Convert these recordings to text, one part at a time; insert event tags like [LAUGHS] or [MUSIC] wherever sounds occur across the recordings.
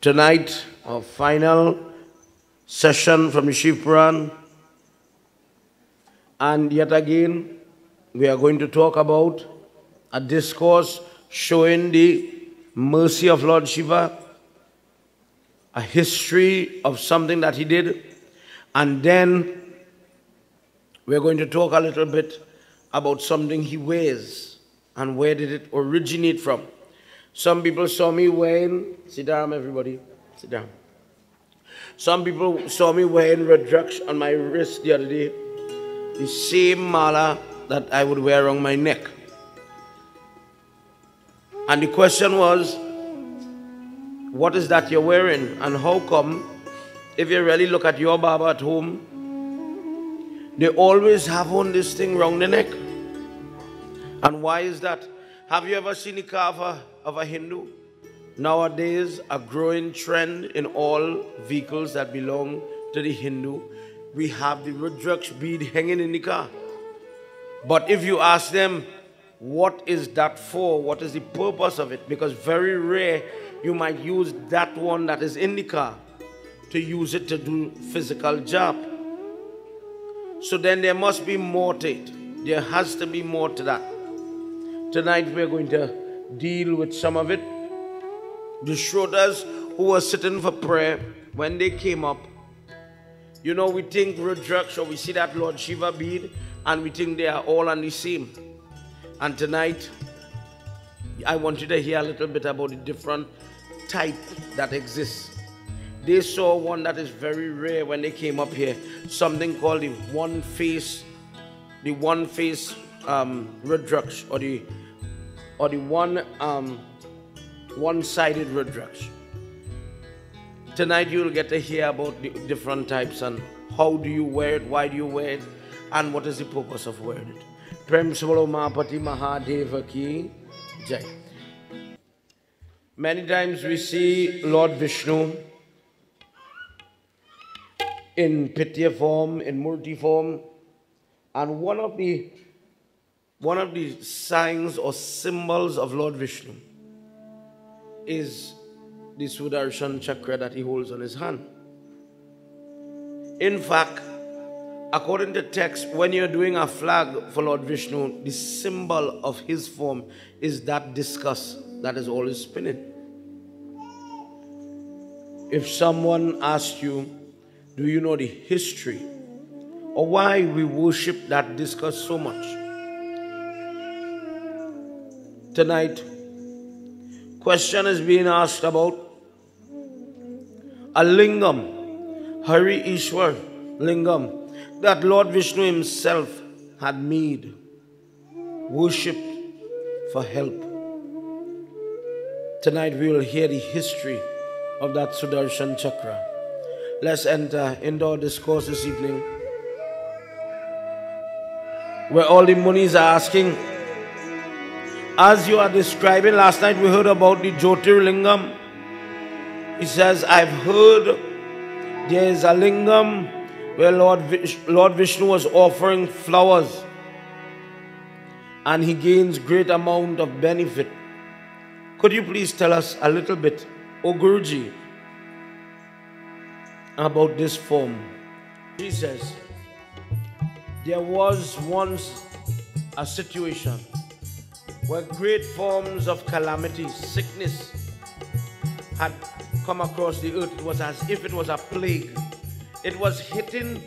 Tonight, our final session from the. And yet again, we are going to talk about a discourse showing the mercy of Lord Shiva, a history of something that he did, and then we're going to talk a little bit about something he wears and where did it originate from. Some people saw me wearing, sit down everybody, sit down. Some people saw me wearing Rudraksh on my wrist the other day, the same mala that I would wear on my neck. And the question was, what is that you're wearing? And how come, if you really look at your Baba at home, they always have on this thing round the neck. And why is that? Have you ever seen the cover of a Hindu? Nowadays, a growing trend in all vehicles that belong to the Hindu, we have the Rudraksh bead hanging in the car. But if you ask them, what is that for? What is the purpose of it? Because very rare you might use that one that is in the car to use it to do physical job. So then there must be more to it. There has to be more to that. Tonight we're going to deal with some of it. The Shrotas who were sitting for prayer, when they came up, you know, we think Rudraksh or we see that Lord Shiva bead and we think they are all on the same. And tonight, I want you to hear a little bit about the different type that exists. They saw one that is very rare when they came up here, something called the one face, the one face um, Rudraksh or the or the one um, one-sided Rudraksh. Tonight you'll get to hear about the different types and how do you wear it, why do you wear it, and what is the purpose of wearing it. Prem Mahapati Mahadeva Ki Jai. Many times we see Lord Vishnu in Pitya form, in Murti form, and one of the one of the signs or symbols of Lord Vishnu is the Sudarshan chakra that he holds on his hand. In fact, according to text, when you're doing a flag for Lord Vishnu, the symbol of his form is that discus that is always spinning. If someone asks you, Do you know the history or why we worship that discus so much? Tonight, question is being asked about a lingam, Hari Ishwar lingam, that Lord Vishnu himself had made, worshipped for help. Tonight we will hear the history of that Sudarshan Chakra. Let's enter into our discourse this evening where all the munis are asking, as you are describing, last night we heard about the Jyotirlingam. He says, I've heard there is a lingam where Lord, Vish Lord Vishnu was offering flowers and he gains great amount of benefit. Could you please tell us a little bit, O Guruji, about this form? He says, there was once a situation where great forms of calamity, sickness, had come across the earth. It was as if it was a plague. It was hitting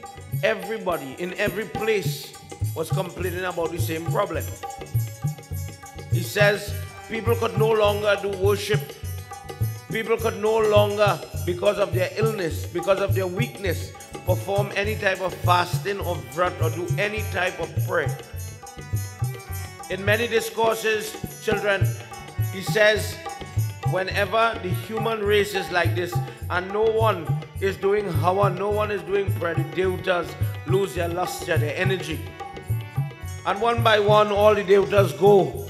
everybody in every place was complaining about the same problem. He says people could no longer do worship. People could no longer, because of their illness, because of their weakness, perform any type of fasting or vrat or do any type of prayer. In many discourses, children, he says, whenever the human race is like this and no one is doing hawa, no one is doing devatas lose their luster, their energy. And one by one, all the devatas go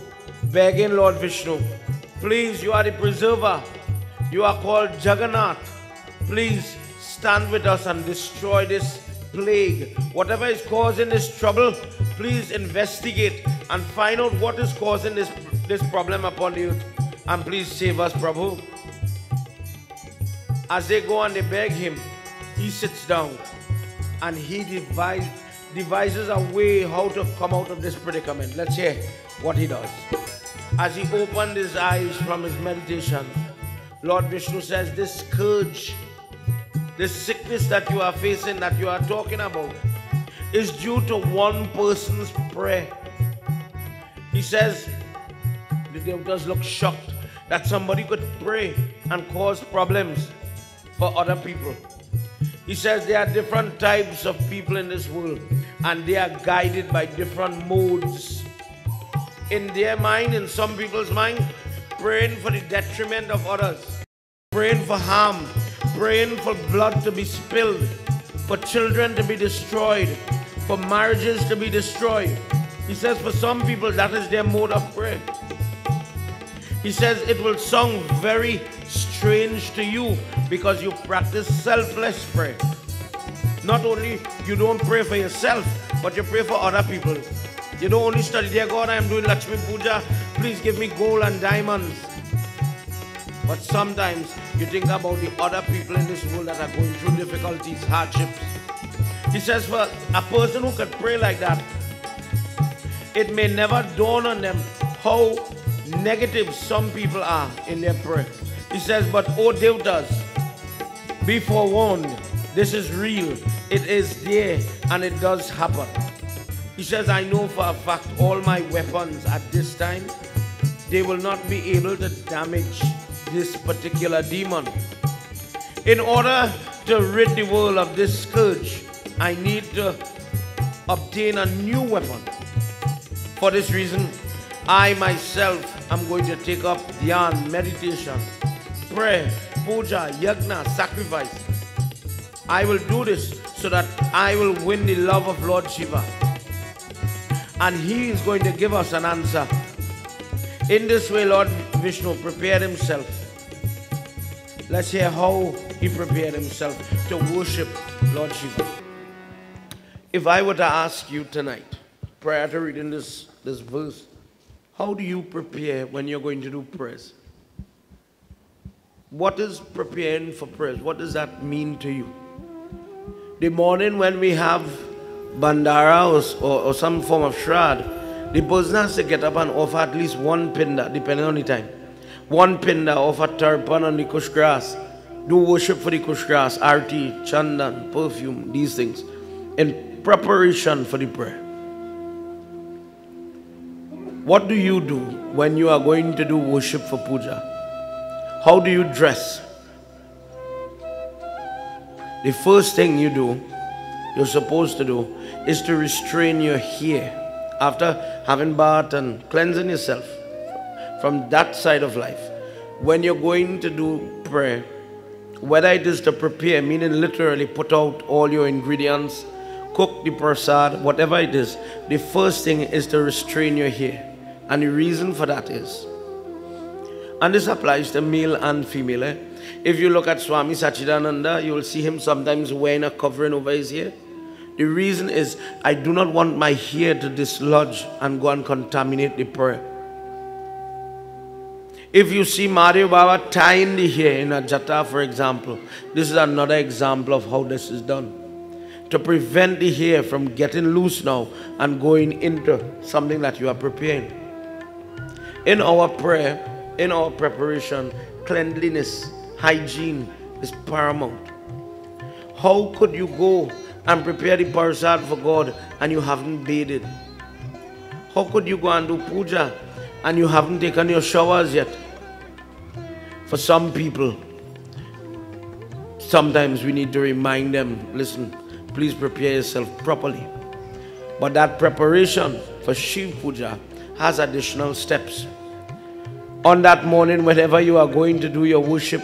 begging Lord Vishnu, please, you are the preserver. You are called Jagannath. Please stand with us and destroy this plague. Whatever is causing this trouble, please investigate and find out what is causing this, this problem upon the earth. And please save us, Prabhu. As they go and they beg him, he sits down and he devise, devises a way how to come out of this predicament. Let's hear what he does. As he opened his eyes from his meditation, Lord Vishnu says, This scourge, this sickness that you are facing, that you are talking about, is due to one person's prayer. He says, the devil does look shocked that somebody could pray and cause problems for other people. He says there are different types of people in this world and they are guided by different modes. In their mind, in some people's mind, praying for the detriment of others, praying for harm, praying for blood to be spilled, for children to be destroyed, for marriages to be destroyed. He says for some people that is their mode of prayer. He says it will sound very strange to you because you practice selfless prayer. Not only you don't pray for yourself, but you pray for other people. You don't only study, dear God, I am doing Lakshmi Puja, please give me gold and diamonds. But sometimes you think about the other people in this world that are going through difficulties, hardships. He says for a person who can pray like that, it may never dawn on them how negative some people are in their prayer. He says, But O Devtas, be forewarned. This is real. It is there and it does happen. He says, I know for a fact all my weapons at this time, they will not be able to damage this particular demon. In order to rid the world of this scourge, I need to obtain a new weapon. For this reason, I myself am going to take up dhyan, meditation, prayer, puja, yagna, sacrifice. I will do this so that I will win the love of Lord Shiva. And he is going to give us an answer. In this way, Lord Vishnu prepared himself. Let's hear how he prepared himself to worship Lord Shiva. If I were to ask you tonight, prior to reading this, this verse, how do you prepare when you're going to do prayers? What is preparing for prayers? What does that mean to you? The morning when we have bhandara or, or, or some form of shrad, the person has to get up and offer at least one pinda, depending on the time. One pinda, offer tarpan on the kush grass, do worship for the kush grass, arti, chandan, perfume, these things, in preparation for the prayer. What do you do when you are going to do worship for puja? How do you dress? The first thing you do, you're supposed to do, is to restrain your hair after having bath and cleansing yourself from that side of life. When you're going to do prayer, whether it is to prepare, meaning literally put out all your ingredients, cook the prasad, whatever it is, the first thing is to restrain your hair. And the reason for that is, and this applies to male and female. Eh? If you look at Swami Sachidananda, you will see him sometimes wearing a covering over his hair. The reason is, I do not want my hair to dislodge and go and contaminate the prayer. If you see Mario Baba tying the hair in a jata, for example, this is another example of how this is done. To prevent the hair from getting loose now and going into something that you are preparing. In our prayer, in our preparation, cleanliness, hygiene is paramount. How could you go and prepare the prasad for God and you haven't bathed? It? How could you go and do puja and you haven't taken your showers yet? For some people, sometimes we need to remind them listen, please prepare yourself properly. But that preparation for Shiv Puja has additional steps. On that morning, whenever you are going to do your worship,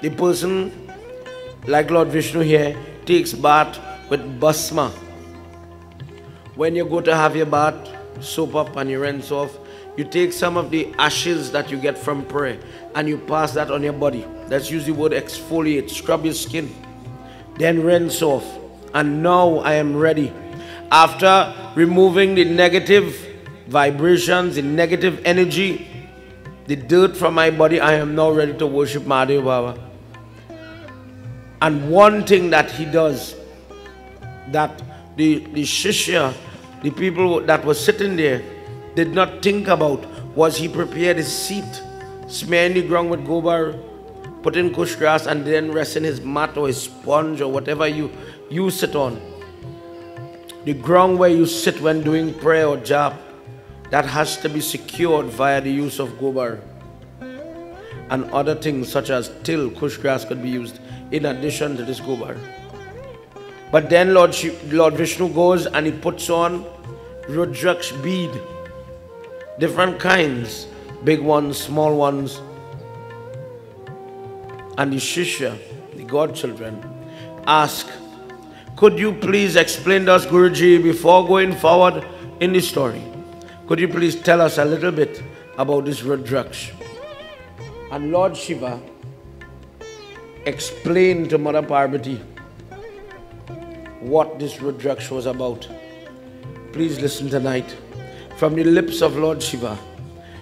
the person, like Lord Vishnu here, takes bath with bhasma. When you go to have your bath, soap up and you rinse off, you take some of the ashes that you get from prayer and you pass that on your body. That's usually the word exfoliate, scrub your skin. Then rinse off. And now I am ready after removing the negative vibrations, the negative energy the dirt from my body, I am now ready to worship Mahadev Baba. And one thing that he does, that the, the Shishya, the people that were sitting there, did not think about was he prepared his seat, smearing the ground with gobar, putting kush grass, and then resting his mat or his sponge or whatever you, you sit on. The ground where you sit when doing prayer or jap, that has to be secured via the use of gobar. And other things such as till, kush grass could be used in addition to this gobar. But then Lord, Lord Vishnu goes and he puts on Rudraksh bead, different kinds, big ones, small ones. And the Shishya, the godchildren, ask, Could you please explain to us, Guruji, before going forward in the story? Could you please tell us a little bit about this Rudraksh? And Lord Shiva explained to Mother Parvati what this Rudraksh was about. Please listen tonight from the lips of Lord Shiva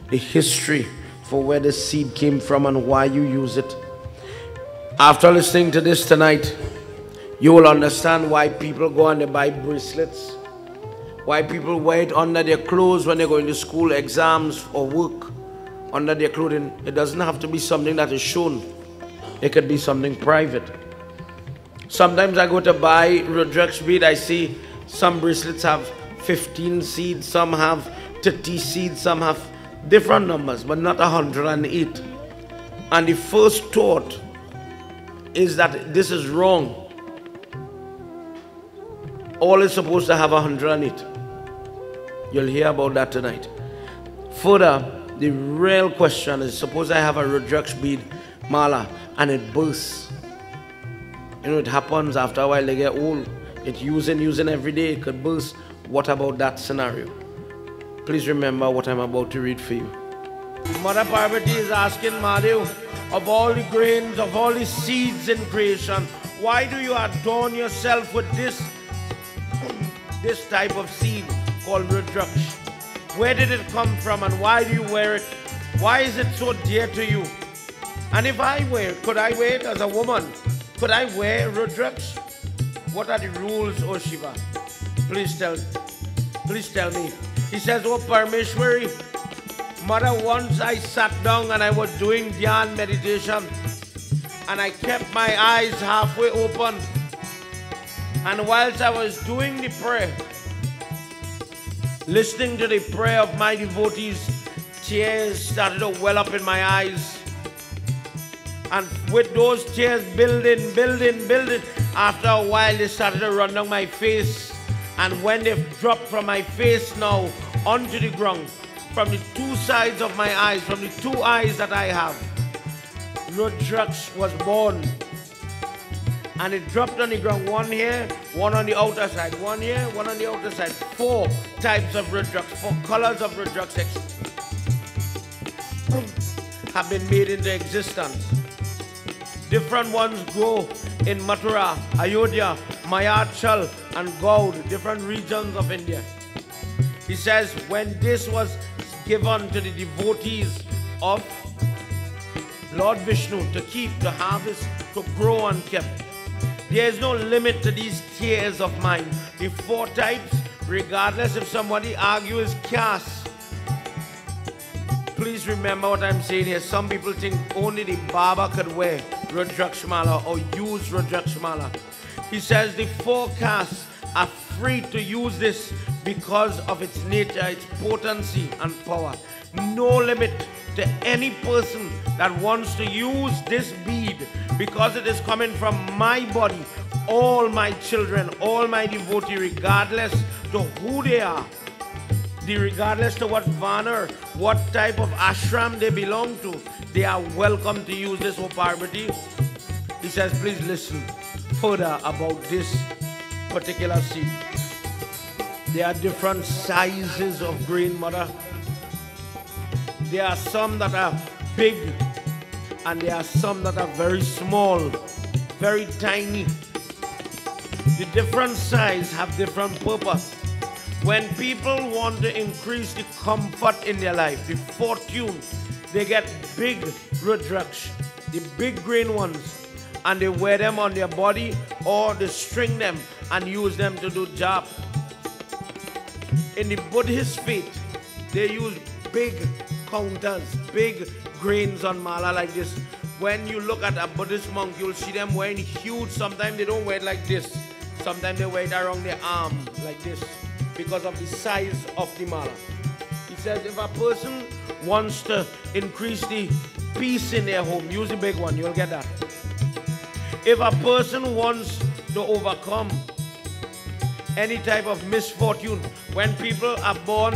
the history for where the seed came from and why you use it. After listening to this tonight, you will understand why people go and they buy bracelets, why people wear it under their clothes when they're going to school, exams, or work under their clothing. It doesn't have to be something that is shown, it could be something private. Sometimes I go to buy Rudraksh bead, I see some bracelets have 15 seeds, some have 30 seeds, some have different numbers, but not 108. And the first thought is that this is wrong. All is supposed to have 108. You'll hear about that tonight. Further, the real question is suppose I have a Rudraksh bead mala and it bursts you know, it happens after a while, they get old. It's using, using every day, it could burst. What about that scenario? Please remember what I'm about to read for you. Mother Parvati is asking Mahadev, of all the grains, of all the seeds in creation, why do you adorn yourself with this, this type of seed called Rudraksh? Where did it come from and why do you wear it? Why is it so dear to you? And if I wear it, could I wear it as a woman? Could I wear Rudraksh? What are the rules, O Shiva? Please tell, please tell me. He says, Oh Parameshwari, Mother, once I sat down and I was doing dhyan meditation and I kept my eyes halfway open. And whilst I was doing the prayer, listening to the prayer of my devotees, tears started to well up in my eyes. And with those tears building, building, building, after a while they started to run down my face. And when they dropped from my face now onto the ground, from the two sides of my eyes, from the two eyes that I have, Rudraksh was born. And it dropped on the ground, one here, one on the outer side, one here, one on the outer side. Four types of Rudraksh, four colors of Rudraksh have been made into existence. Different ones grow in Mathura, Ayodhya, Mayachal, and Gaud, different regions of India. He says, when this was given to the devotees of Lord Vishnu to keep, to harvest, to grow and keep, there is no limit to these tears of mine. The four types, regardless if somebody argues caste, please remember what I'm saying here. Some people think only the Baba could wear Rudrakshmala or use Rudrakshmala. He says the four castes are free to use this because of its nature, its potency and power. No limit to any person that wants to use this bead because it is coming from my body. All my children, all my devotee, regardless to who they are, regardless to what Varna, what type of ashram they belong to, they are welcome to use this O Parvati. He says, please listen further about this particular seed. There are different sizes of green mother. There are some that are big and there are some that are very small, very tiny. The different size have different purpose. When people want to increase the comfort in their life, the fortune they get big Rudraksh, the big green ones, and they wear them on their body or they string them and use them to do job. In the Buddhist faith, they use big big grains on mala like this. When you look at a Buddhist monk, you'll see them wearing huge, sometimes they don't wear it like this. Sometimes they wear it around their arm like this because of the size of the mala. He says if a person wants to increase the peace in their home, use the big one, you'll get that. If a person wants to overcome any type of misfortune, when people are born,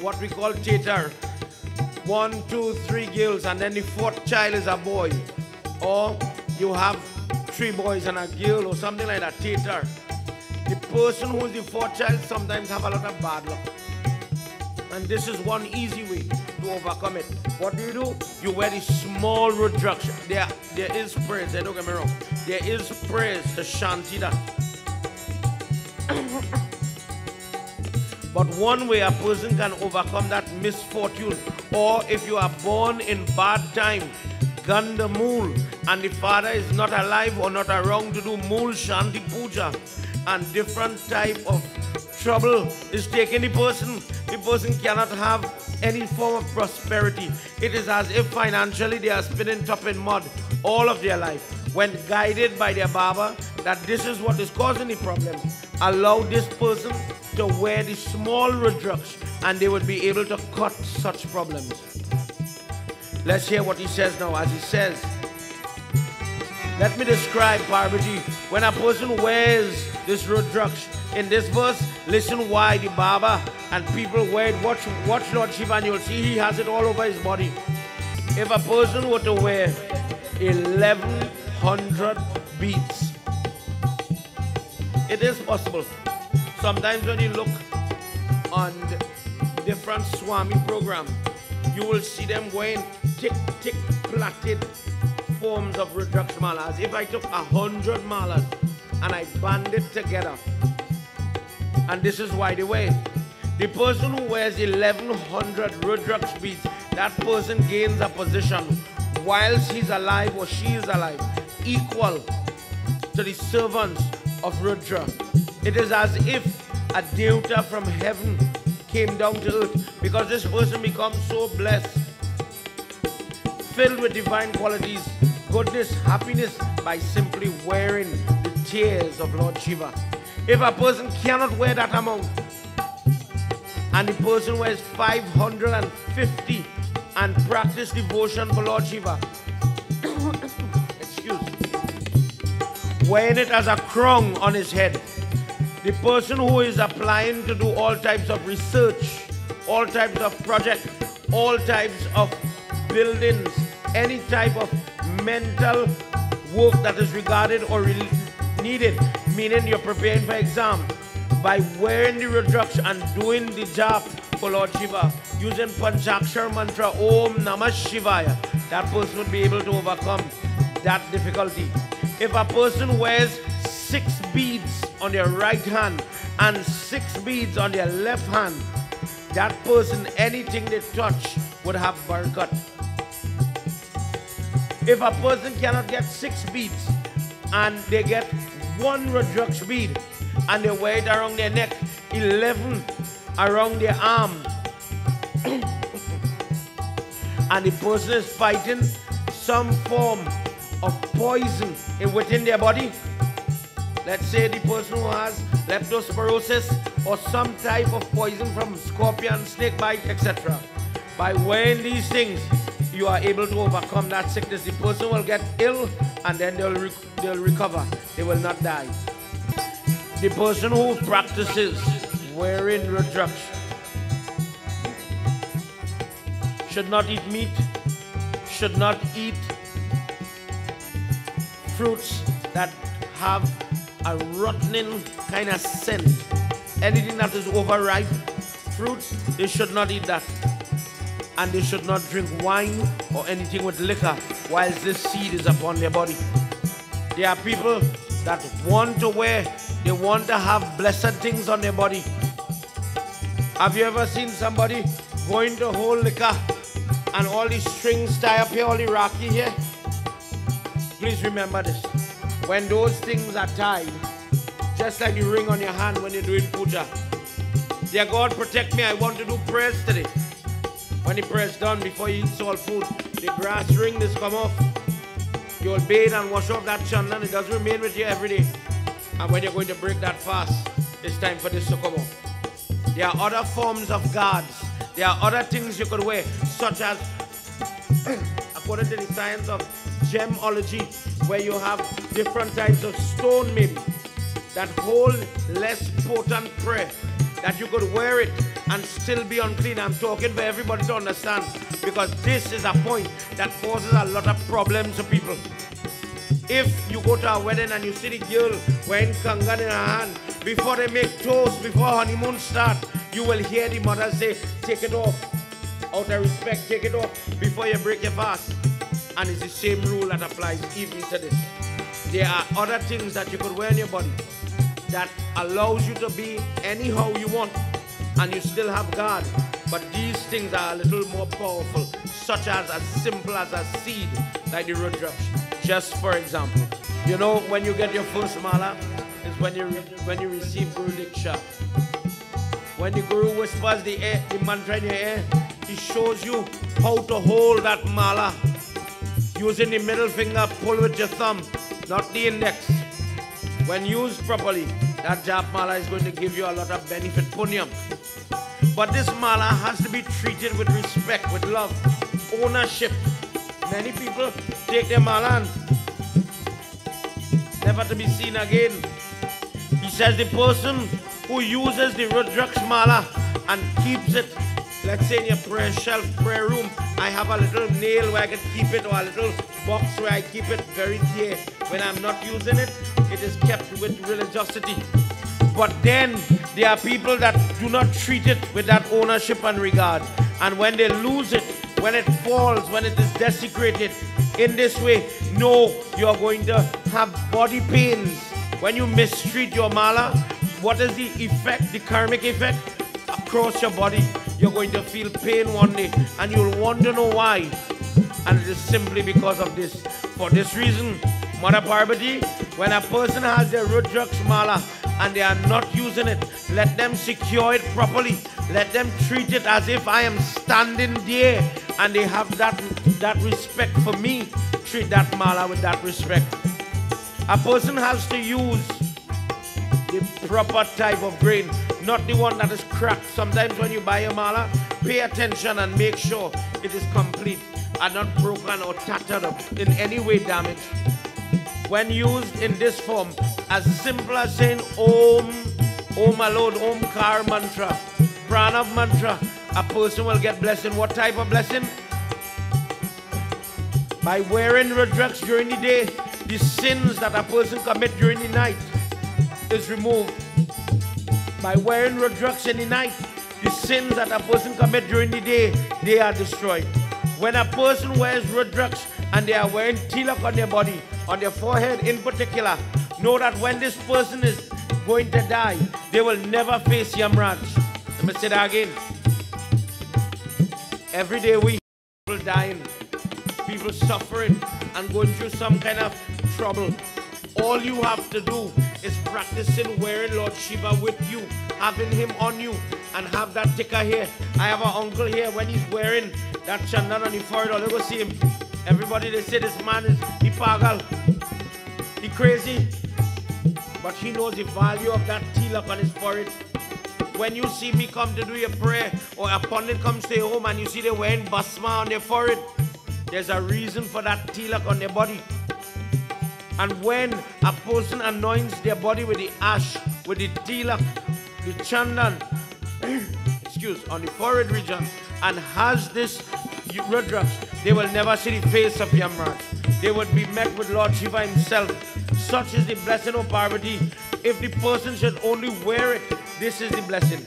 what we call theater, one, two, three girls, and then the fourth child is a boy, or you have three boys and a girl, or something like that, theater. The person who is the fourth child sometimes have a lot of bad luck. And this is one easy way to overcome it. What do you do? You wear the small Rudraksh. There, there is prayers, eh, don't get me wrong. There is prayers to Shanti that. [LAUGHS] but one way a person can overcome that misfortune, or if you are born in bad time, Ganda Mool, and the father is not alive or not around to do Mool Shanti Puja, and different type of trouble is taking the person, the person cannot have any form of prosperity. It is as if financially they are spinning top in mud all of their life. When guided by their Baba, that this is what is causing the problem, allow this person to wear the small Rudraksh and they would be able to cut such problems. Let's hear what he says now. As he says, let me describe Parvati. When a person wears this Rudraksh, in this verse, listen why the Baba and people wear it. Watch, watch Lord Shiva and you'll see he has it all over his body. If a person were to wear 1100 beads, it is possible. Sometimes when you look on different Swami program, you will see them wearing tick, tick, plaited forms of Rudraksh malas. If I took a hundred malas and I band it together, and this is why they wear. The person who wears 1100 Rudraksh beads, that person gains a position whilst he's alive or she is alive, equal to the servants of Rudra. It is as if a devta from heaven came down to earth because this person becomes so blessed, filled with divine qualities, goodness, happiness by simply wearing the tears of Lord Shiva. If a person cannot wear that amount, and the person wears 550 and practice devotion for Lord Shiva, wearing it as a crown on his head, the person who is applying to do all types of research, all types of projects, all types of buildings, any type of mental work that is regarded or re needed, meaning you're preparing for exam, by wearing the Rudraksh and doing the job for Lord Shiva, using Panchakshar mantra Om Namah Shivaya, that person would be able to overcome that difficulty. If a person wears six beads on their right hand and six beads on their left hand, that person, anything they touch would have barakat. If a person cannot get six beads and they get one Rudraksh bead and they wear it around their neck, 11 around their arm, [COUGHS] and the person is fighting some form of poison within their body, let's say the person who has leptospirosis or some type of poison from scorpion, snake bite, etc. By wearing these things, you are able to overcome that sickness. The person will get ill and then they'll, they'll recover. They will not die. The person who practices wearing Rudraksh should not eat meat, should not eat fruits that have a rotten kind of scent. Anything that is overripe fruits, they should not eat that. And they should not drink wine or anything with liquor whilst this seed is upon their body. There are people that want to wear, they want to have blessed things on their body. Have you ever seen somebody going to hold liquor and all these strings tie up here, all the rocky here, please remember this. When those things are tied, just like the ring on your hand when you're doing puja, dear God, protect me. I want to do prayers today. When the prayer's done, before you eat all food, the brass ring this come off. You'll bathe and wash off that chandan. It does remain with you every day. And when you're going to break that fast, it's time for this to come off. There are other forms of guards. There are other things you could wear, such as, [COUGHS] according to the science of gemology, where you have different types of stone maybe that hold less potent prayer, that you could wear it and still be unclean. I'm talking for everybody to understand because this is a point that causes a lot of problems to people. If you go to a wedding and you see the girl wearing kangan in her hand, before they make toast, before honeymoon start, you will hear the mother say, take it off. Out of respect, take it off before you break your fast. And it's the same rule that applies even to this. There are other things that you could wear in your body that allows you to be anyhow you want and you still have God. But these things are a little more powerful, such as as simple as a seed, like the Rudraksh. Just for example, you know when you get your first mala is when you when you receive Guru Diksha. When the Guru whispers the, air, the mantra in your ear, he shows you how to hold that mala. Using the middle finger, pull with your thumb, not the index. When used properly, that jap mala is going to give you a lot of benefit, punyam. But this mala has to be treated with respect, with love, ownership. Many people take their mala never to be seen again. He says the person who uses the Rudraksh mala and keeps it, let's say in your prayer shelf, prayer room, I have a little nail where I can keep it or a little box where I keep it very dear. When I'm not using it, it is kept with religiosity. But then there are people that do not treat it with that ownership and regard. And when they lose it, when it falls, when it is desecrated in this way, no, you're going to have body pains. When you mistreat your mala, what is the effect, the karmic effect? Across your body, you're going to feel pain one day and you'll want to know why. And it is simply because of this. For this reason, Mother Parvati, when a person has their Rudraksh mala and they are not using it, let them secure it properly. Let them treat it as if I am standing there and they have that, that respect for me. Treat that mala with that respect. A person has to use the proper type of grain, not the one that is cracked. Sometimes when you buy a mala, pay attention and make sure it is complete and not broken or tattered up in any way damaged when used in this form, as simple as saying Om, Om alone, Om Kar mantra, Pranav mantra, a person will get blessing. What type of blessing? By wearing Rudraksh during the day, the sins that a person commit during the night is removed. By wearing Rudraksh in the night, the sins that a person commit during the day, they are destroyed. When a person wears Rudraksh and they are wearing tilak on their body, on their forehead in particular, know that when this person is going to die, they will never face Yamraj. Let me say that again. Every day we people dying, people suffering and going through some kind of trouble. All you have to do is practicing wearing Lord Shiva with you, having him on you, and have that ticker here. I have an uncle here when he's wearing that chandan on his forehead. I'll go see him. Everybody they say this man is he pagal, he crazy, but he knows the value of that tilak on his forehead. When you see me come to do your prayer, or a pundit comes to your home and you see they wearing bhasma on their forehead, there's a reason for that tilak on their body. And when a person anoints their body with the ash, with the tilak, the chandan, [COUGHS] excuse, on the forehead region, and has this Rudraksh, they will never see the face of Yamraj. They would be met with Lord Shiva himself. Such is the blessing of Parvati. If the person should only wear it, this is the blessing.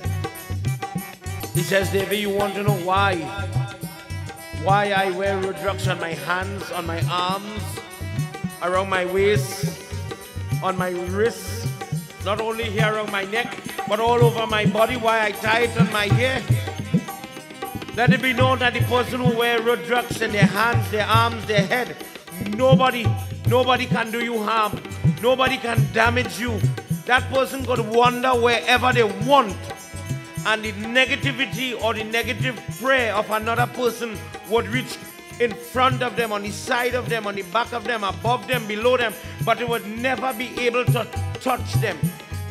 He says, Devi, you want to know why? Why I wear Rudraksh on my hands, on my arms, around my waist, on my wrist, not only here around my neck, but all over my body, why I tie it on my hair. Let it be known that the person who wear Rudraks in their hands, their arms, their head, nobody, nobody can do you harm. Nobody can damage you. That person could wander wherever they want. And the negativity or the negative prayer of another person would reach in front of them, on the side of them, on the back of them, above them, below them, but it would never be able to touch them.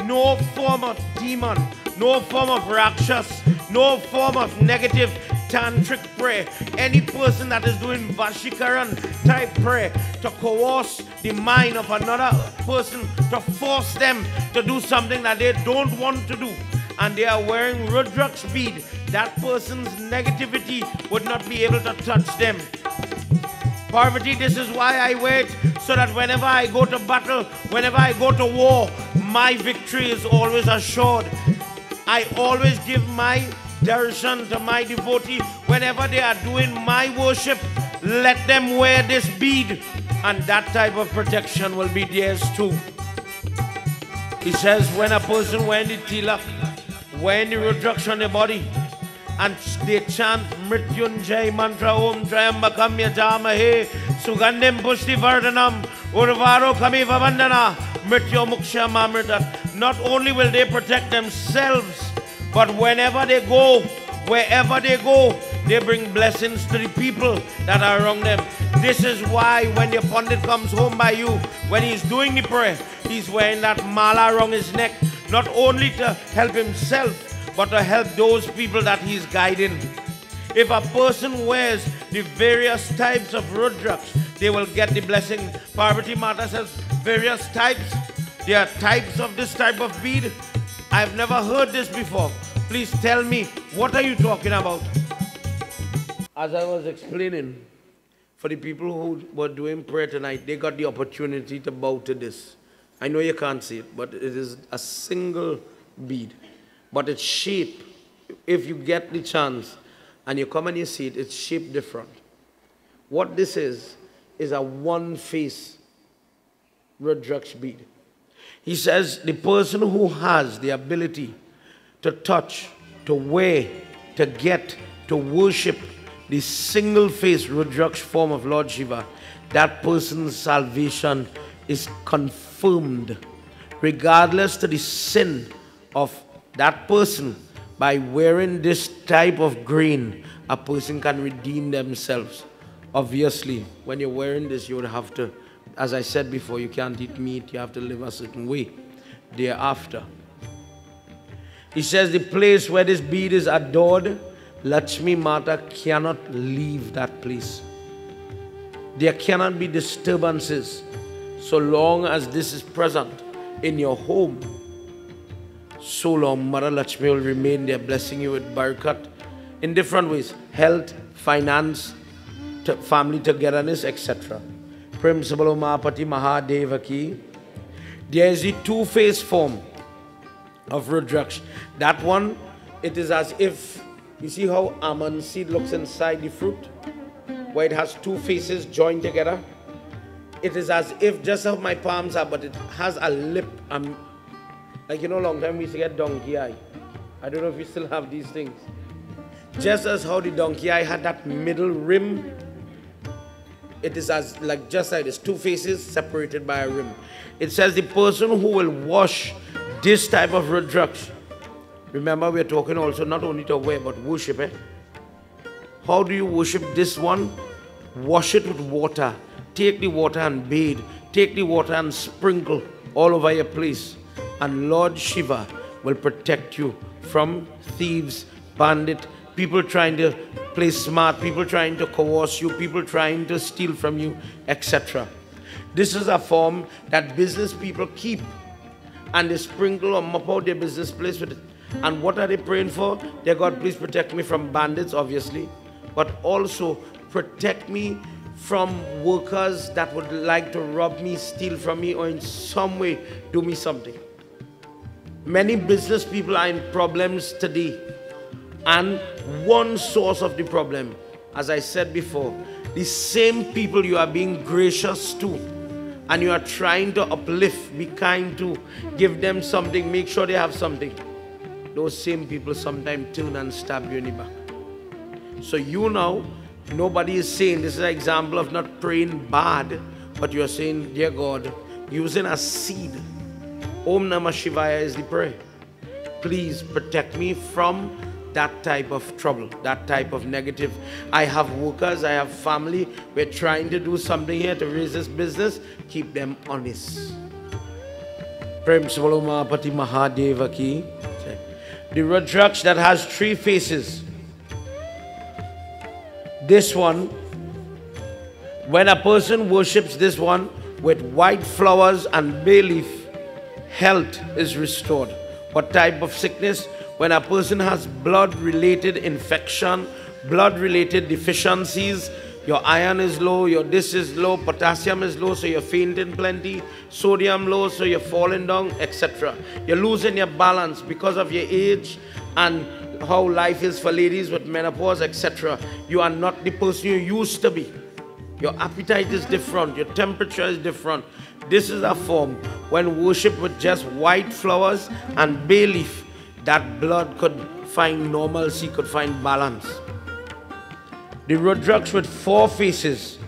No form of demon, no form of rakshas, no form of negative tantric prayer. Any person that is doing Vashikaran type prayer to coerce the mind of another person, to force them to do something that they don't want to do, and they are wearing Rudraksh bead, that person's negativity would not be able to touch them. Parvati, this is why I wait, so that whenever I go to battle, whenever I go to war, my victory is always assured. I always give my darshan to my devotee whenever they are doing my worship. Let them wear this bead, and that type of protection will be theirs too. He says, when a person wearing the tilak, wearing the rudraksh on the body, and they chant Mrityunjay mantra Om Trayambakam Yajamahe Sugandhim Pushti Vardhanam Urvaro Kamiva Vandana Mrityo Muksha Mamritat. Not only will they protect themselves, but whenever they go, wherever they go, they bring blessings to the people that are around them. This is why when the pundit comes home by you, when he's doing the prayer, he's wearing that mala around his neck, not only to help himself, but to help those people that he's guiding. If a person wears the various types of rudraks, they will get the blessing. Parvati Mata says various types. There are types of this type of bead. I've never heard this before. Please tell me, what are you talking about? As I was explaining, for the people who were doing prayer tonight, they got the opportunity to bow to this. I know you can't see it, but it is a single bead. But its shape, if you get the chance and you come and you see it, it's shaped different. What this is, is a one face Rudraksh bead. He says the person who has the ability to touch, to wear, to get, to worship the single face Rudraksh form of Lord Shiva, that person's salvation is confirmed, regardless to the sin of that person, by wearing this type of green, a person can redeem themselves. Obviously, when you're wearing this, you would have to, as I said before, you can't eat meat, you have to live a certain way thereafter. He says the place where this bead is adored, Lakshmi Mata cannot leave that place. There cannot be disturbances so long as this is present in your home so long, Mother Lakshmi will remain there, blessing you with barakat in different ways health, finance, family togetherness, etc. Principal Mahapati Mahadevaki. There is the two faced form of Rudraksh. That one, it is as if, you see how almond seed looks inside the fruit? Where it has two faces joined together? It is as if just how my palms are, but it has a lip, um, like, you know, long time we used to get donkey eye. I don't know if we still have these things. Just as how the donkey eye had that middle rim, it is as like just like this, two faces separated by a rim. It says the person who will wash this type of Rudraksh. Remember, we're talking also not only to wear but worship. Eh? How do you worship this one? Wash it with water. Take the water and bathe. Take the water and sprinkle all over your place and Lord Shiva will protect you from thieves, bandit, people trying to play smart, people trying to coerce you, people trying to steal from you, etc. This is a form that business people keep and they sprinkle or mop out their business place with it. And what are they praying for? Dear God, please protect me from bandits, obviously, but also protect me from workers that would like to rob me, steal from me, or in some way do me something. Many business people are in problems today. And one source of the problem, as I said before, the same people you are being gracious to and you are trying to uplift, be kind to, give them something, make sure they have something. Those same people sometimes turn and stab you in the back. So you now, nobody is saying this is an example of not praying bad, but you're saying, Dear God, using a seed. Om Namah Shivaya is the prayer. Please protect me from that type of trouble, that type of negative. I have workers, I have family. We're trying to do something here to raise this business. Keep them honest. Prem Pati Mahadeva ki. The Rudraksh that has three faces. This one, when a person worships this one with white flowers and bay leaf, health is restored. What type of sickness? when a person has blood related infection, blood related deficiencies, your iron is low, your this is low, potassium is low, so you're fainting plenty, sodium low, so you're falling down, etc. You're losing your balance because of your age and how life is for ladies with menopause, etc. You are not the person you used to be. Your appetite is different, your temperature is different. This is a form when worship with just white flowers and bay leaf that blood could find normalcy, could find balance. The Rudraksh with four faces.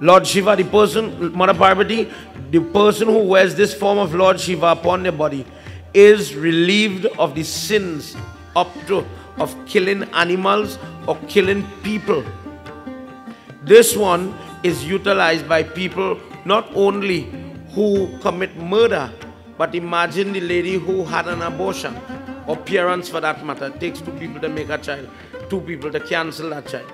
Lord Shiva, the person, Mother Parvati, the person who wears this form of Lord Shiva upon their body is relieved of the sins up to of killing animals or killing people. This one is utilized by people not only who commit murder, but imagine the lady who had an abortion, or parents for that matter. It takes two people to make a child, two people to cancel that child.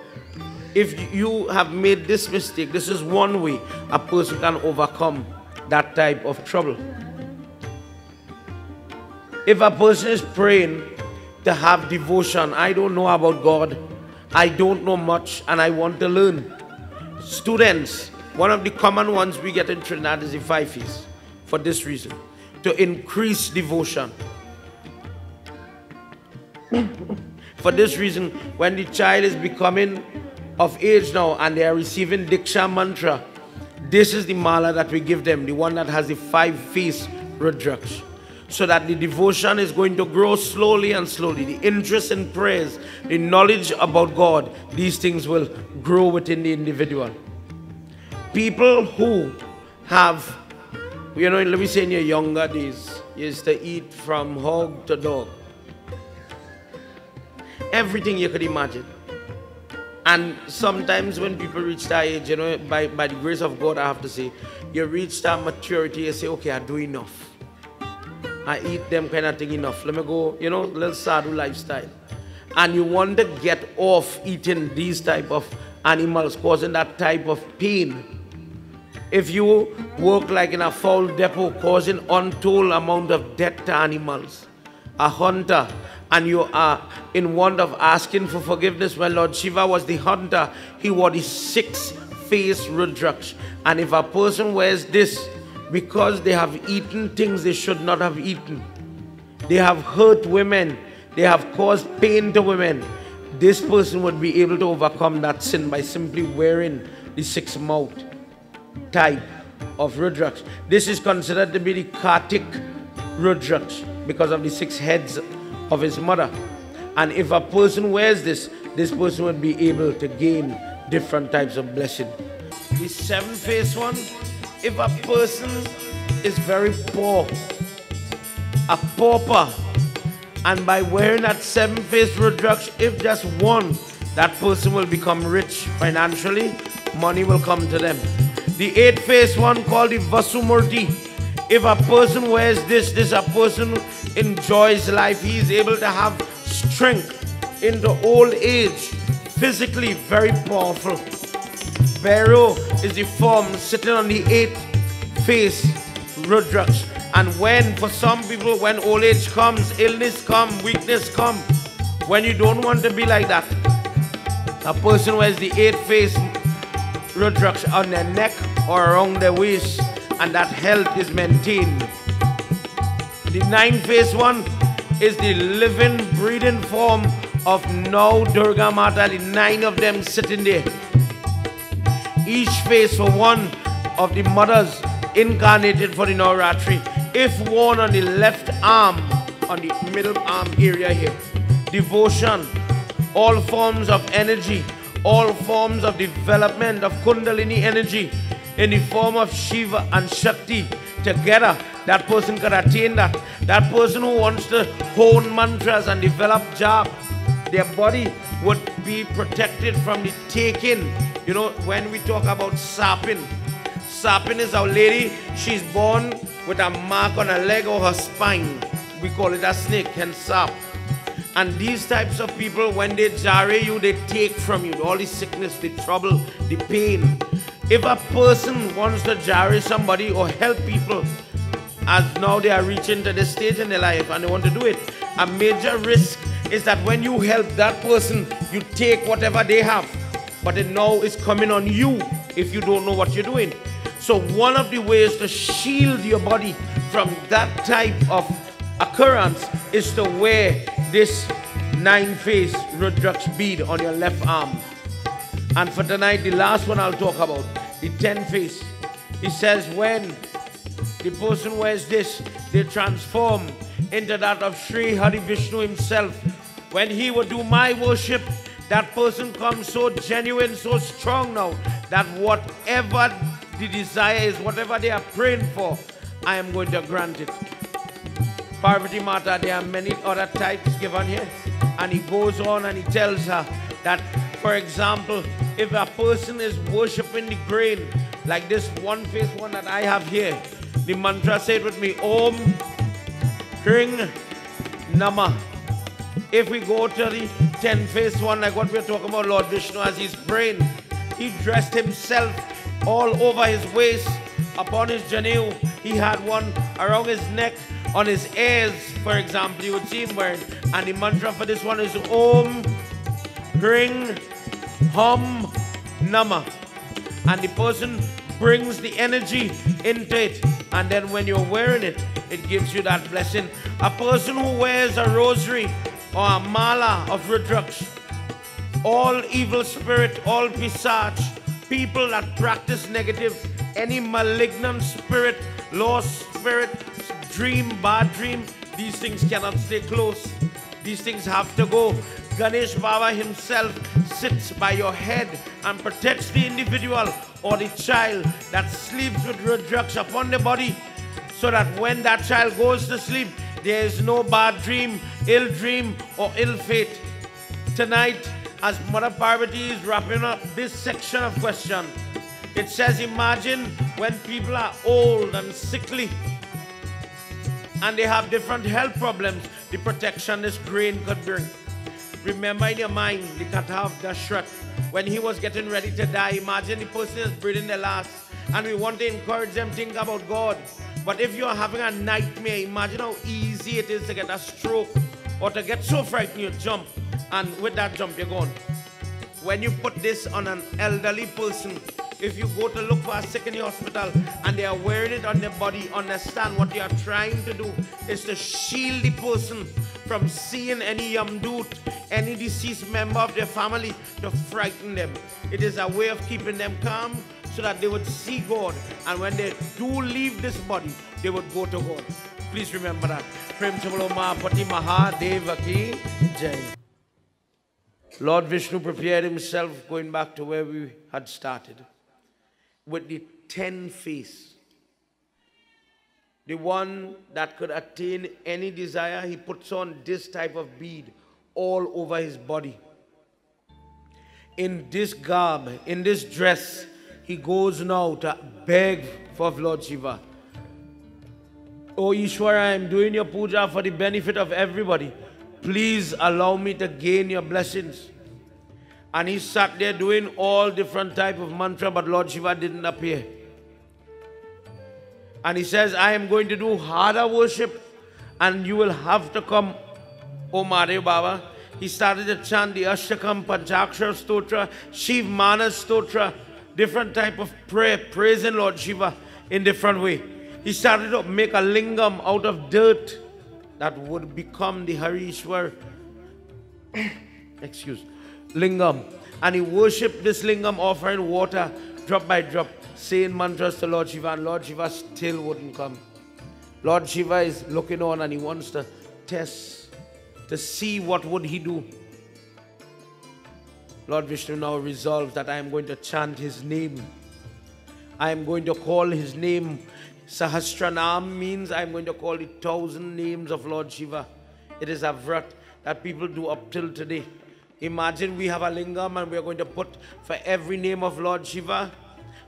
If you have made this mistake, this is one way a person can overcome that type of trouble. If a person is praying to have devotion, I don't know about God, I don't know much, and I want to learn. Students, one of the common ones we get in Trinidad is the five fees for this reason to increase devotion. [LAUGHS] For this reason, when the child is becoming of age now and they are receiving Diksha mantra, this is the mala that we give them, the one that has the five face Rudraksh. So that the devotion is going to grow slowly and slowly. The interest in prayers, the knowledge about God, these things will grow within the individual. People who have you know, let me say in your younger days, used to eat from hog to dog. Everything you could imagine. And sometimes when people reach that age, you know, by, by the grace of God, I have to say, you reach that maturity, you say, okay, I do enough. I eat them kind of thing enough. Let me go, you know, little sadhu lifestyle. And you want to get off eating these type of animals, causing that type of pain if you work like in a fowl depot causing untold amount of death to animals, a hunter, and you are in want of asking for forgiveness, when Lord Shiva was the hunter, he wore the six-faced Rudraksh. And if a person wears this because they have eaten things they should not have eaten, they have hurt women, they have caused pain to women, this person would be able to overcome that sin by simply wearing the six mouth type of Rudraksh. This is considered to be the Kartik Rudraksh because of the six heads of his mother. And if a person wears this, this person would be able to gain different types of blessing. The seven face one, if a person is very poor, a pauper, and by wearing that seven face Rudraksh, if just one, that person will become rich financially, money will come to them. The eight-faced one called the Vasumurti. If a person wears this, this a person enjoys life. He is able to have strength in the old age. Physically very powerful. Bhairav is the form sitting on the eighth face, Rudraksh. And when, for some people, when old age comes, illness comes, weakness comes, when you don't want to be like that, a person wears the eighth face Rudraksh on their neck or around their waist, and that health is maintained. The nine face one is the living, breathing form of now Durga Mata, the nine of them sitting there. Each face for one of the mothers incarnated for the Navratri. If worn on the left arm, on the middle arm area here, devotion all forms of energy, all forms of development of Kundalini energy in the form of Shiva and Shakti together. That person can attain that. That person who wants to hone mantras and develop jap, their body would be protected from the taking. You know, when we talk about sapping, sapping is our lady, she's born with a mark on her leg or her spine. We call it a snake and sap. And these types of people, when they jar you, they take from you all the sickness, the trouble, the pain. If a person wants to jar somebody or help people, as now they are reaching to this stage in their life and they want to do it, a major risk is that when you help that person, you take whatever they have. But it now is coming on you if you don't know what you're doing. So one of the ways to shield your body from that type of occurrence is to wear this nine face Rudraksh bead on your left arm. And for tonight, the last one I'll talk about, the ten face. He says when the person wears this, they transform into that of Sri Hari Vishnu himself. When he would do my worship, that person comes so genuine, so strong now, that whatever the desire is, whatever they are praying for, I am going to grant it. Parvati Mata, there are many other types given here. And he goes on and he tells her that, for example, if a person is worshipping the grain, like this one face one that I have here, the mantra said with me, Om Hring Nama. If we go to the 10 face one, like what we're talking about, Lord Vishnu, as his praying, he dressed himself all over his waist, upon his janu. He had one around his neck, on his ears, for example, you would see him wearing. And the mantra for this one is Om Hring Hum Nama. And the person brings the energy into it. And then when you're wearing it, it gives you that blessing. A person who wears a rosary or a mala of Rudraksh, all evil spirit, all pisach, people that practice negative, any malignant spirit, lost spirit, dream, bad dream, these things cannot stay close. These things have to go. Ganesh Baba himself sits by your head and protects the individual or the child that sleeps with drugs upon the body so that when that child goes to sleep, there is no bad dream, ill dream, or ill fate. Tonight, as Mother Parvati is wrapping up this section of question, it says, Imagine when people are old and sickly and they have different health problems, the protection this grain could bring. Remember in your mind the of Dashrath, when he was getting ready to die, imagine the person is breathing the last. And we want to encourage them think about God. But if you're having a nightmare, imagine how easy it is to get a stroke or to get so frightened you jump. And with that jump, you're gone. When you put this on an elderly person, if you go to look for a sick in the hospital and they are wearing it on their body, understand what they are trying to do is to shield the person from seeing any yamdut, any deceased member of their family to frighten them. It is a way of keeping them calm so that they would see God. And when they do leave this body, they would go to God. Please remember that. Prem Pati Mahadeva ki Jai. Lord Vishnu prepared himself going back to where we had started with the ten face. The one that could attain any desire, he puts on this type of bead all over his body. In this garb, in this dress, he goes now to beg for Lord Shiva. Oh Ishwara, I am doing your puja for the benefit of everybody. Please allow me to gain your blessings. And he sat there doing all different type of mantra, but Lord Shiva didn't appear. And he says, I am going to do harder worship and you will have to come, O Mare Baba. He started to chant the Ashtakam, Panchakshar Stotra, Shiv Manas Stotra, different type of prayer, praising Lord Shiva in different way. He started to make a lingam out of dirt that would become the Harishwar. [COUGHS] Excuse lingam. And he worshipped this lingam, offering water drop by drop, saying mantras to Lord Shiva, and Lord Shiva still wouldn't come. Lord Shiva is looking on and he wants to test, to see what would he do. Lord Vishnu now resolves that I am going to chant his name. I am going to call his name. Sahasranam means I am going to call the thousand names of Lord Shiva. It is a vrat that people do up till today. Imagine we have a lingam and we are going to put for every name of Lord Shiva,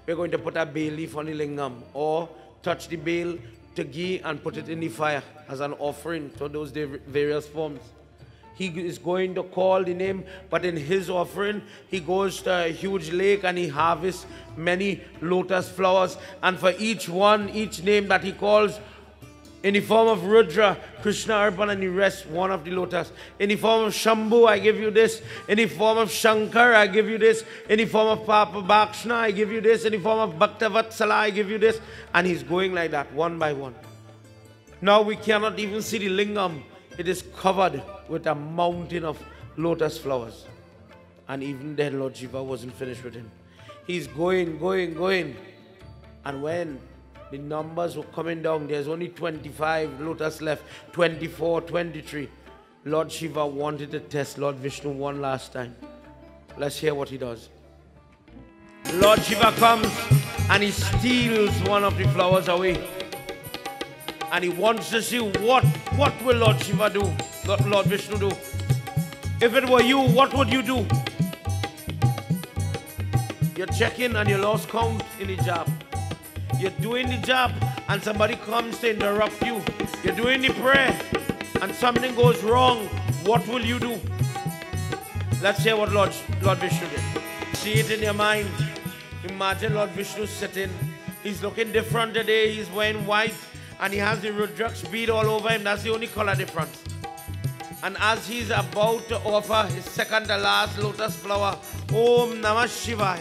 we're going to put a bay leaf on the lingam or touch the bale to ghee and put it in the fire as an offering to those various forms. He is going to call the name, but in his offering, he goes to a huge lake and he harvests many lotus flowers. And for each one, each name that he calls, in the form of Rudra, Krishna Arpan, and the rest, one of the lotus. In the form of Shambhu, I give you this. In the form of Shankar, I give you this. In the form of Papa Bhakshna, I give you this. In the form of Bhaktavatsala, I give you this. And he's going like that, one by one. Now we cannot even see the lingam. It is covered with a mountain of lotus flowers. And even then, Lord Shiva wasn't finished with him. He's going, going, going. And when the numbers were coming down. There's only 25 lotus left, 24, 23. Lord Shiva wanted to test Lord Vishnu one last time. Let's hear what he does. Lord Shiva comes and he steals one of the flowers away. And he wants to see what, what will Lord Shiva do, Lord Vishnu do. If it were you, what would you do? You're checking and you lost count in the job. You're doing the job and somebody comes to interrupt you. You're doing the prayer and something goes wrong. What will you do? Let's hear what Lord, Lord Vishnu did. See it in your mind. Imagine Lord Vishnu sitting. He's looking different today. He's wearing white and he has the Rudraksh bead all over him. That's the only color difference. And as he's about to offer his second to last lotus flower, Om Namah Shivaya,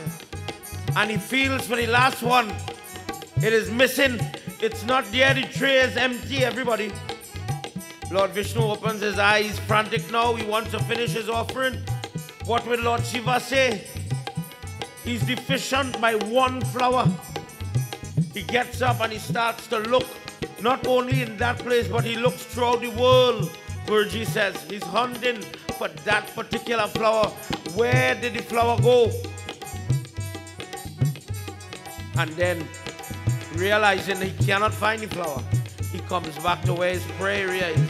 and he feels for the last one, it is missing. It's not there. The tray is empty, everybody. Lord Vishnu opens his eyes, frantic now. He wants to finish his offering. What will Lord Shiva say? He's deficient by one flower. He gets up and he starts to look, not only in that place, but he looks throughout the world. Guruji says he's hunting for that particular flower. Where did the flower go? And then realizing he cannot find the flower, he comes back to where his prayer is.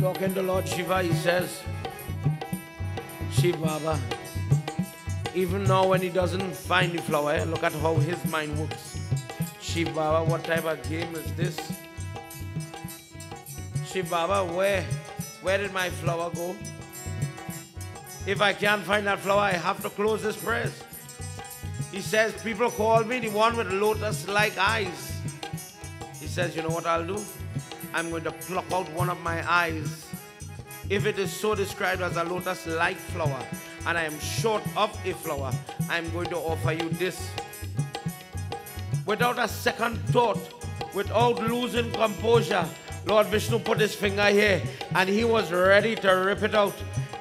Talking to Lord Shiva, he says, Shiva Baba, even now when he doesn't find the flower, eh, look at how his mind works. Shiva Baba, what type of game is this? Shiva Baba, where, where did my flower go? If I can't find that flower, I have to close this prayers. He says, People call me the one with lotus like eyes. He says, You know what I'll do? I'm going to pluck out one of my eyes. If it is so described as a lotus like flower, and I am short of a flower, I'm going to offer you this. Without a second thought, without losing composure, Lord Vishnu put his finger here and he was ready to rip it out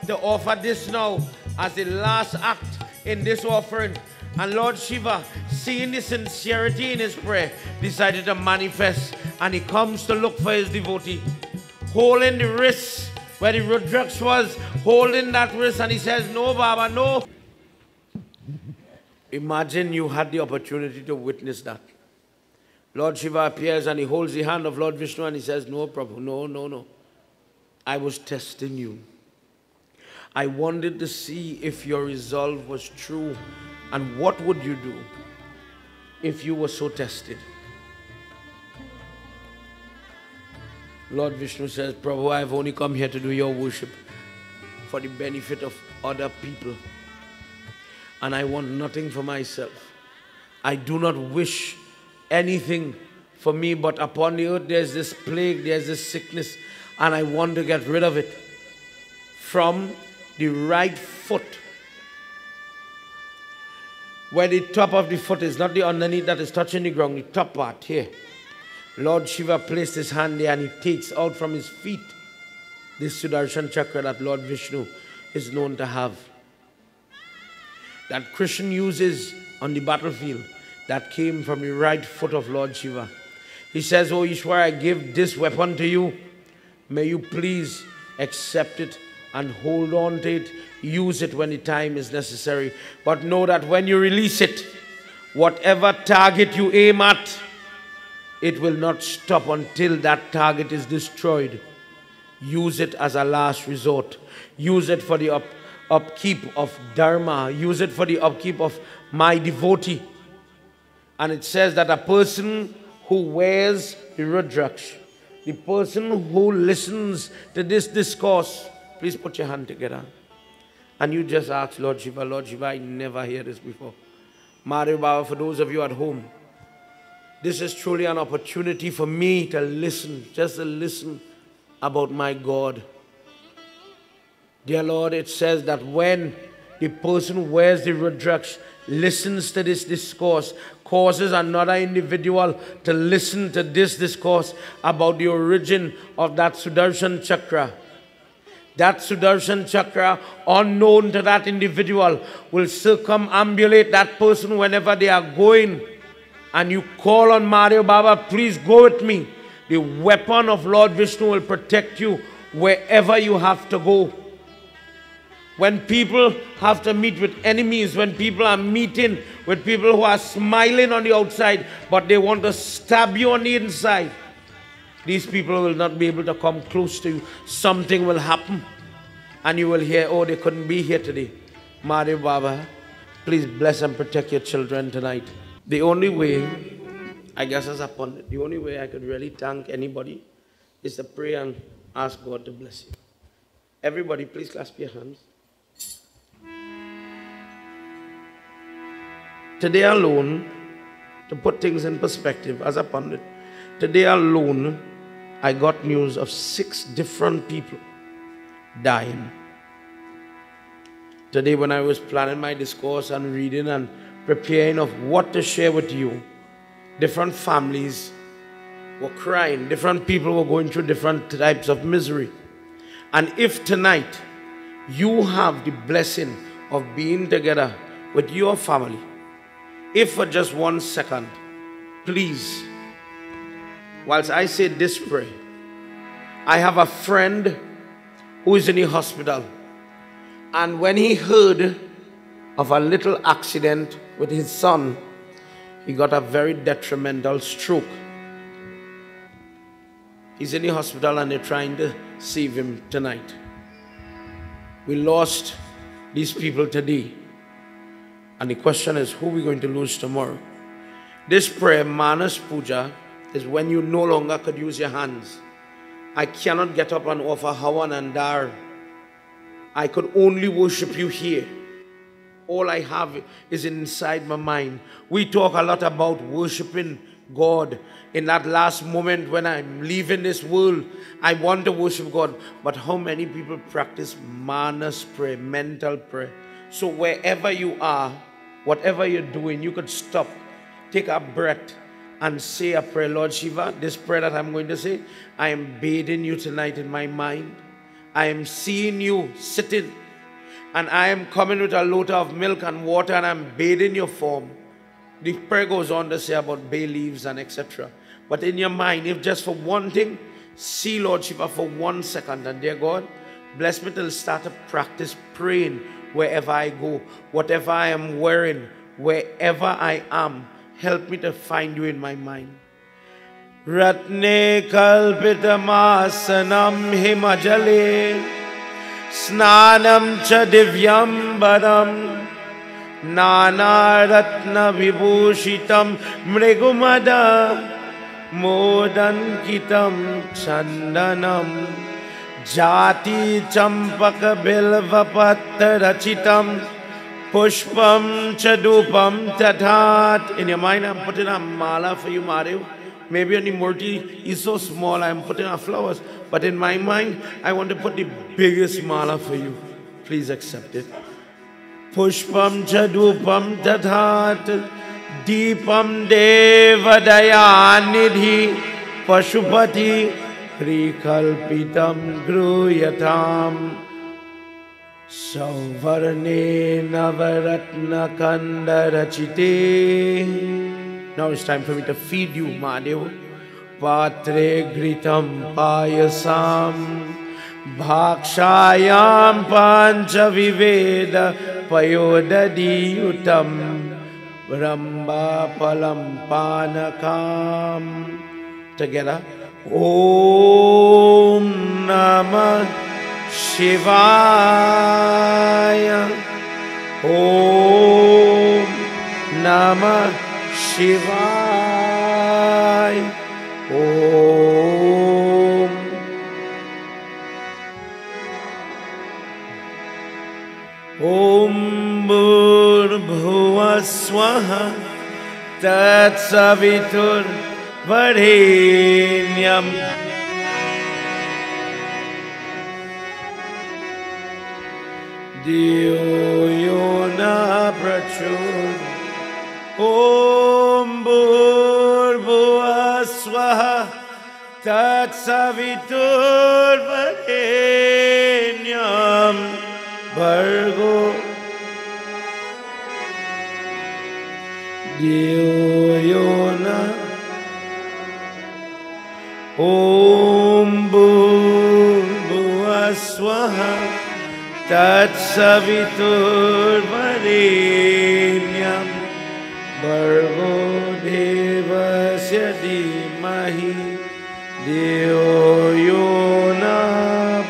to offer this now as the last act in this offering. And Lord Shiva, seeing the sincerity in his prayer, decided to manifest. And he comes to look for his devotee, holding the wrist where the Rudraksh was, holding that wrist. And he says, No, Baba, no. Imagine you had the opportunity to witness that. Lord Shiva appears and he holds the hand of Lord Vishnu and he says, No, Prabhu, no, no, no. I was testing you. I wanted to see if your resolve was true and what would you do if you were so tested? Lord Vishnu says, Prabhu, I've only come here to do your worship for the benefit of other people. And I want nothing for myself. I do not wish anything for me, but upon the earth there's this plague, there's this sickness, and I want to get rid of it from the right foot where the top of the foot is, not the underneath that is touching the ground, the top part here. Lord Shiva placed his hand there and he takes out from his feet this Sudarshan chakra that Lord Vishnu is known to have. That Krishna uses on the battlefield that came from the right foot of Lord Shiva. He says, Oh Ishwar, I give this weapon to you. May you please accept it and hold on to it. Use it when the time is necessary. But know that when you release it, whatever target you aim at, it will not stop until that target is destroyed. Use it as a last resort. Use it for the up, upkeep of Dharma. Use it for the upkeep of my devotee. And it says that a person who wears the Rudraksh, the person who listens to this discourse, please put your hand together. And you just ask Lord Shiva, Lord Shiva, I never hear this before. Mario Baba, for those of you at home, this is truly an opportunity for me to listen, just to listen about my God. Dear Lord, it says that when the person wears the Rudraksh listens to this discourse, causes another individual to listen to this discourse about the origin of that Sudarshan Chakra. That Sudarshan Chakra, unknown to that individual, will circumambulate that person whenever they are going and you call on Mario Baba, please go with me. The weapon of Lord Vishnu will protect you wherever you have to go. When people have to meet with enemies, when people are meeting with people who are smiling on the outside, but they want to stab you on the inside, these people will not be able to come close to you. Something will happen, and you will hear, oh, they couldn't be here today. Mario Baba, please bless and protect your children tonight. The only way, I guess as a pundit, the only way I could really thank anybody is to pray and ask God to bless you. Everybody, please clasp your hands. Today alone, to put things in perspective as a pundit, today alone, I got news of six different people dying. Today, when I was planning my discourse and reading and preparing of what to share with you. Different families were crying, different people were going through different types of misery. And if tonight you have the blessing of being together with your family, if for just one second, please, whilst I say this prayer, I have a friend who is in the hospital. And when he heard of a little accident with his son, he got a very detrimental stroke. He's in the hospital and they're trying to save him tonight. We lost these people today. And the question is, who are we going to lose tomorrow? This prayer, Manas Puja, is when you no longer could use your hands. I cannot get up and offer Hawan and Dar. I could only worship you here all I have is inside my mind. We talk a lot about worshiping God. In that last moment when I'm leaving this world, I want to worship God. But how many people practice manas prayer, mental prayer? So wherever you are, whatever you're doing, you could stop, take a breath, and say a prayer. Lord Shiva, this prayer that I'm going to say, I am bathing you tonight in my mind. I am seeing you sitting and I am coming with a load of milk and water and I'm bathing your form. The prayer goes on to say about bay leaves and etc. But in your mind, if just for one thing, see Lord Shiva for one second, and dear God, bless me to start to practice praying wherever I go, whatever I am wearing, wherever I am, help me to find you in my mind. Ratne kalpitamasanam himajale स्नानं च दिव्यम्बरं नानारत्नविभूषितं मृगुमद मोदङ्कितं जाति चंपक बिल्व पत्र रचितम, पुष्पम चूपम चठात mala for you Mario may be on murti is so small I am putting a flowers but in my mind I want to put the biggest mala for you please accept it पुष्पम चूपम चठात दीपम देव निधि पशुपति time for me to feed you, Mahadev. Patre gritam payasam भाक्षायां पञ्चविवेद पयोदधीयुतं रम्बाफलं पानकाम् Together. ॐ नमः शिवाय। ॐ नमः शिवाय। ॐ ॐ भूर्भुवस्वः वरेण्यम् दियो यो न प्रचु ॐ भूर्भुवः स्वः। तत्सवितुर्वरेण्यं भर्गो। दियो यो न ॐ भूर्भुवस्वः तत्सवितुर्वरेण्यं भर्गो देवस्य धीमहि धियो यो न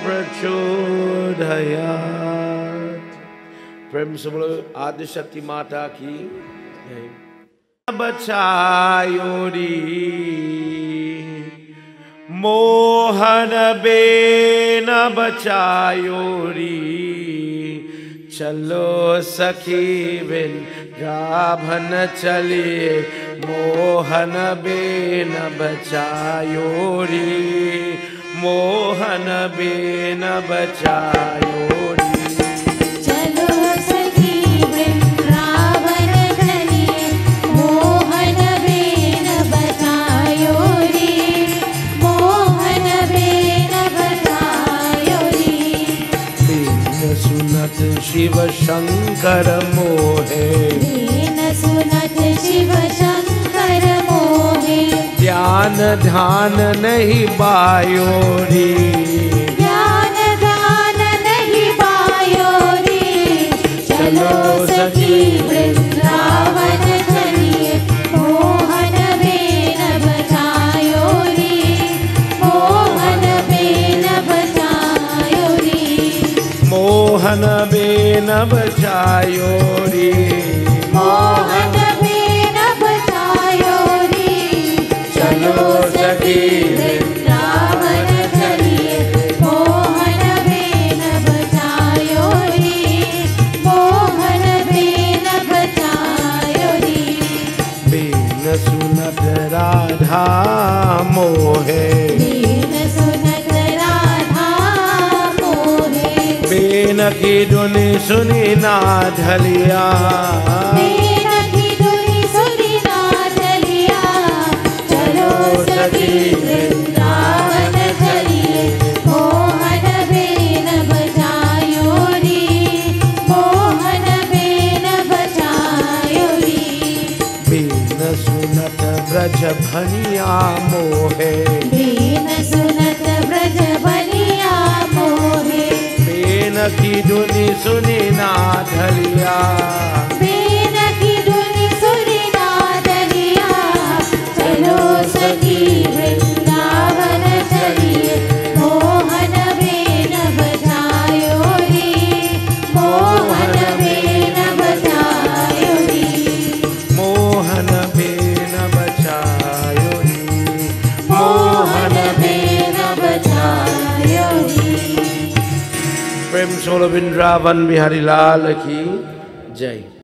प्रचोदयात्। प्रेम से बोलो आदि माता की जय। बचायो री मोहन बेन बचायो री। चलो सखी बिन राभन चलिए, मोहन बेन बचायो री। मोहन बेन बचायो री। शिव शंकर मोहे। दीन सुनत शिव शंकर मोहे। ध्यान ध्यान नहीं बायोरी ज्ञान दान नहीं पायो रे चलो सखी वृंदावन चलिए मोहन बेन बचायो रे मोहन बेन बचायो रे मोहन बेन बचायोरी मोहन बेन बचायो रे। चलो सखी वृंदावन चलिए। मोहन बेन बचायो रे। मोहन रे। बेन सुनत राधा मोहे। की सुनी ना ढलिया धुनी सुनी ना चलिया चलो सखी वृंदावन चलिए मोहन बेन बचायो रे। मोहन बेन बचायो रे। बेन सुनत ब्रज भनिया मोहे। की धुनी सुनी ना ढलिया। किशोर वृंदावन बिहारी लाल